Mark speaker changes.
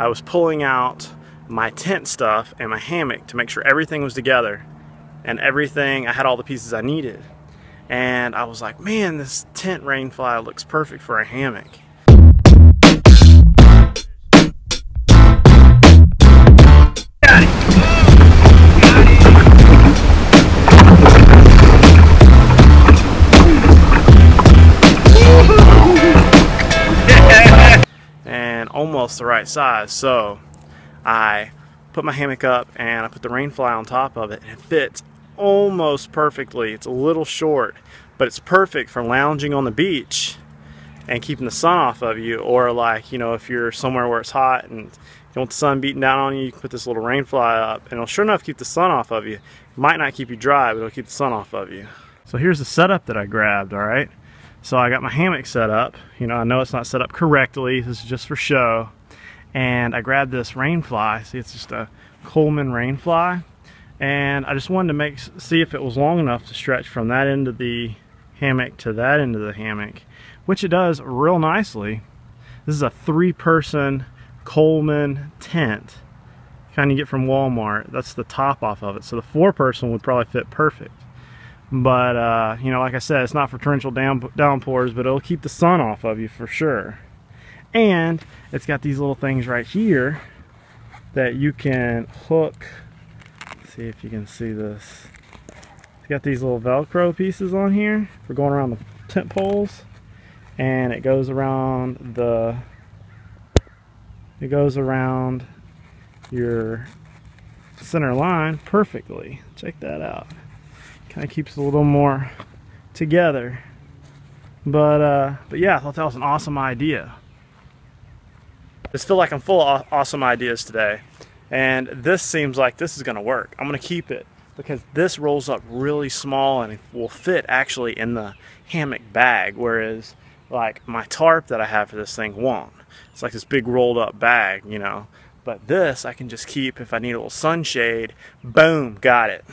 Speaker 1: I was pulling out my tent stuff and my hammock to make sure everything was together and everything, I had all the pieces I needed. And I was like, man, this tent rainfly looks perfect for a hammock. Almost the right size. So I put my hammock up and I put the rainfly on top of it and it fits almost perfectly. It's a little short, but it's perfect for lounging on the beach and keeping the sun off of you or like, you know, if you're somewhere where it's hot and you want the sun beating down on you, you can put this little rainfly up and it'll sure enough keep the sun off of you. It might not keep you dry, but it'll keep the sun off of you. So here's the setup that I grabbed, all right? So I got my hammock set up. You know, I know it's not set up correctly. This is just for show. And I grabbed this rainfly. See, it's just a Coleman rainfly. And I just wanted to make see if it was long enough to stretch from that end of the hammock to that end of the hammock, which it does real nicely. This is a three-person Coleman tent. Kind of get from Walmart. That's the top off of it. So the four-person would probably fit perfect. But, uh, you know, like I said, it's not for torrential down, downpours, but it'll keep the sun off of you for sure. And it's got these little things right here that you can hook. See if you can see this. It's got these little Velcro pieces on here for going around the tent poles. And it goes around the, it goes around your center line perfectly. Check that out kind of keeps a little more together. But uh, but yeah, I thought that was an awesome idea. I feel like I'm full of awesome ideas today. And this seems like this is gonna work. I'm gonna keep it because this rolls up really small and it will fit actually in the hammock bag. Whereas like my tarp that I have for this thing won't. It's like this big rolled up bag, you know. But this I can just keep if I need a little sunshade. Boom, got it.